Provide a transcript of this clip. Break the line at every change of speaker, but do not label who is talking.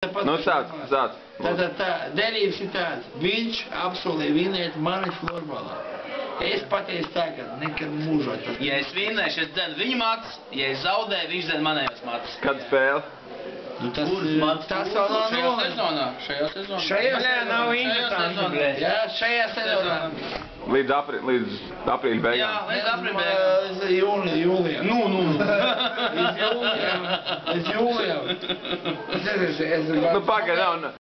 Nu, sāc, sāc.
Tātad tā, derības ir tāds. Viņš apsolīja vinēt mani florbalā. Es pateicu ka nekad mūžā tas.
Ja es vinnēšu, es dzenu viņu matus, ja es zaudēju, viņš dzen manējos matus.
Kad spēle?
Nu, tas,
matus?
tas vēl nav
Šajā sezonā. Šajā sezonā.
Šajā
Bļā, nav
sezonā.
interesanti,
sezonā.
Jā, šajā sezonā.
Līdz, aprīļa
Jā,
beigām.
līdz aprīļa
Līdz jūlijam. jūlijam.
Nu, nu.
Līdz jūlijam. Līdz jūlijam. Es nezinu, es
Nu, pagaid, nav,